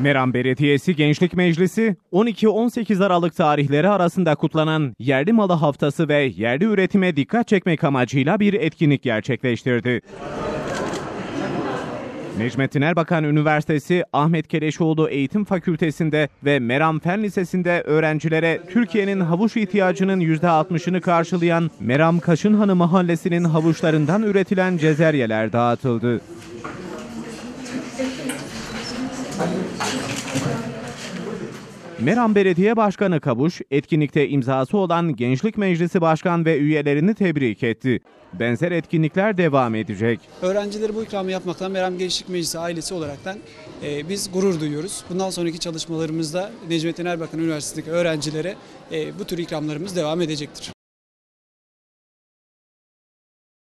Meram Belediyesi Gençlik Meclisi 12-18 Aralık tarihleri arasında kutlanan Yerli Malı Haftası ve yerli üretime dikkat çekmek amacıyla bir etkinlik gerçekleştirdi. Necmettin Erbakan Üniversitesi Ahmet Keleşoğlu Eğitim Fakültesi'nde ve Meram Fen Lisesi'nde öğrencilere Türkiye'nin havuç ihtiyacının %60'ını karşılayan Meram Kaşınhanı Mahallesi'nin havuçlarından üretilen cezeryeler dağıtıldı. Meram Belediye Başkanı Kavuş, etkinlikte imzası olan Gençlik Meclisi Başkan ve üyelerini tebrik etti. Benzer etkinlikler devam edecek. Öğrencilere bu ikramı yapmaktan Meram Gençlik Meclisi ailesi olaraktan e, biz gurur duyuyoruz. Bundan sonraki çalışmalarımızda Necmettin Erbakan Üniversitesi'ndeki öğrencilere e, bu tür ikramlarımız devam edecektir.